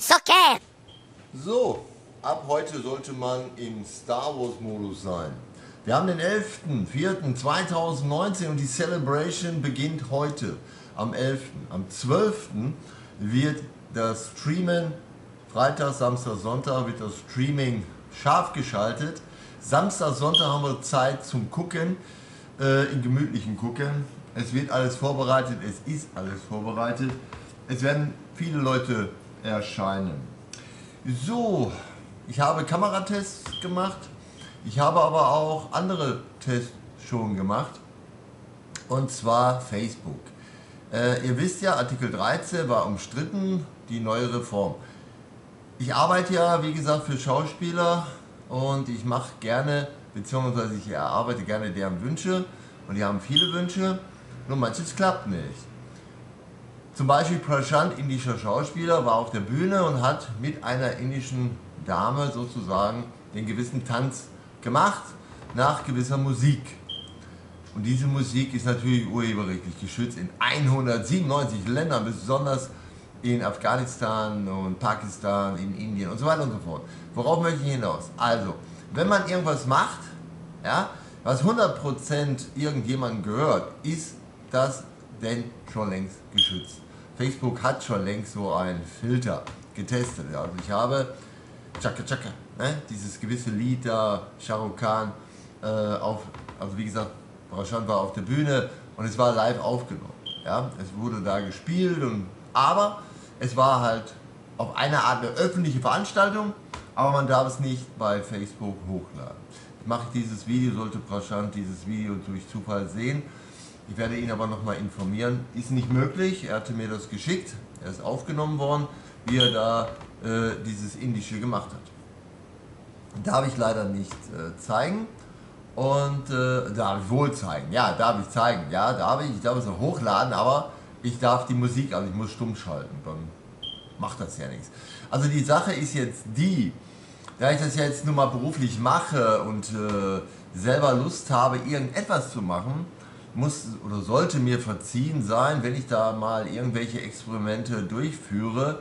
Soccer! So, ab heute sollte man im Star Wars Modus sein. Wir haben den 11.04.2019 und die Celebration beginnt heute am 11. Am 12. wird das Streamen, Freitag, Samstag, Sonntag wird das Streaming scharf geschaltet. Samstag, Sonntag haben wir Zeit zum Gucken, äh, in gemütlichen Gucken. Es wird alles vorbereitet, es ist alles vorbereitet. Es werden viele Leute erscheinen. So, ich habe Kameratests gemacht. Ich habe aber auch andere Tests schon gemacht. Und zwar Facebook. Äh, ihr wisst ja, Artikel 13 war umstritten, die neue Reform. Ich arbeite ja, wie gesagt, für Schauspieler und ich mache gerne, beziehungsweise ich erarbeite gerne deren Wünsche und die haben viele Wünsche, nur manches klappt nicht. Zum Beispiel Prashant, indischer Schauspieler, war auf der Bühne und hat mit einer indischen Dame sozusagen den gewissen Tanz gemacht nach gewisser Musik. Und diese Musik ist natürlich urheberrechtlich geschützt in 197 Ländern, besonders in Afghanistan und Pakistan, in Indien und so weiter und so fort. Worauf möchte ich hinaus? Also, wenn man irgendwas macht, ja, was 100% irgendjemandem gehört, ist das denn schon längst geschützt. Facebook hat schon längst so einen Filter getestet. Also ich habe Chaka Chaka, ne? dieses gewisse Lied da, Shah Rukh Khan, äh, auf, also wie gesagt, Roshan war auf der Bühne und es war live aufgenommen. Ja? Es wurde da gespielt, und, aber es war halt auf eine Art eine öffentliche Veranstaltung, aber man darf es nicht bei Facebook hochladen. Ich mache dieses Video, sollte Prashant dieses Video durch Zufall sehen, ich werde ihn aber nochmal informieren. Ist nicht möglich, er hatte mir das geschickt, er ist aufgenommen worden, wie er da äh, dieses Indische gemacht hat. Darf ich leider nicht äh, zeigen und äh, darf ich wohl zeigen. Ja, darf ich zeigen. Ja, darf ich. Ich darf es auch hochladen, aber ich darf die Musik, also ich muss stumm schalten, dann macht das ja nichts. Also die Sache ist jetzt die, da ich das ja jetzt nur mal beruflich mache und äh, selber Lust habe, irgendetwas zu machen, muss oder sollte mir verziehen sein, wenn ich da mal irgendwelche Experimente durchführe,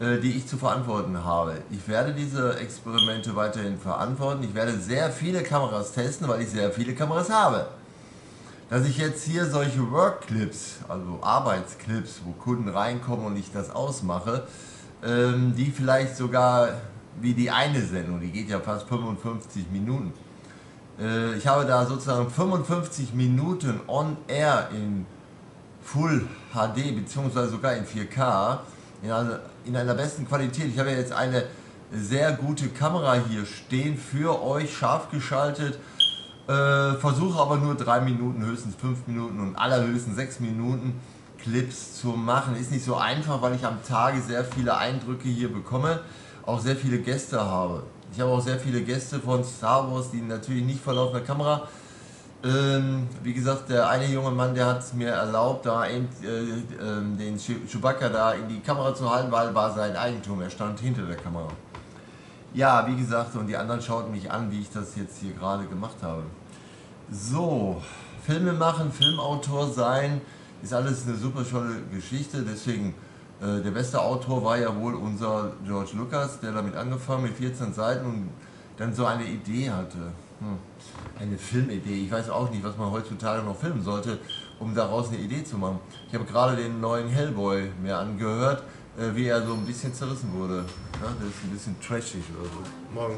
äh, die ich zu verantworten habe. Ich werde diese Experimente weiterhin verantworten. Ich werde sehr viele Kameras testen, weil ich sehr viele Kameras habe. Dass ich jetzt hier solche Workclips, also Arbeitsclips, wo Kunden reinkommen und ich das ausmache, ähm, die vielleicht sogar wie die eine Sendung, die geht ja fast 55 Minuten, ich habe da sozusagen 55 Minuten on air in Full HD beziehungsweise sogar in 4K in einer, in einer besten Qualität. Ich habe jetzt eine sehr gute Kamera hier stehen für euch scharf geschaltet. Äh, versuche aber nur 3 Minuten, höchstens 5 Minuten und allerhöchstens 6 Minuten Clips zu machen. Ist nicht so einfach, weil ich am Tage sehr viele Eindrücke hier bekomme, auch sehr viele Gäste habe. Ich habe auch sehr viele Gäste von Star Wars, die natürlich nicht vor laufender Kamera. Ähm, wie gesagt, der eine junge Mann, der hat es mir erlaubt, da eben äh, äh, den Chewbacca da in die Kamera zu halten, weil war sein Eigentum. Er stand hinter der Kamera. Ja, wie gesagt, und die anderen schauten mich an, wie ich das jetzt hier gerade gemacht habe. So, Filme machen, Filmautor sein, ist alles eine super tolle Geschichte, deswegen der beste Autor war ja wohl unser George Lucas, der damit angefangen mit 14 Seiten und dann so eine Idee hatte. Hm. Eine Filmidee. Ich weiß auch nicht, was man heutzutage noch filmen sollte, um daraus eine Idee zu machen. Ich habe gerade den neuen Hellboy mir angehört, äh, wie er so ein bisschen zerrissen wurde. Ja, das ist ein bisschen trashig oder so. Morgen.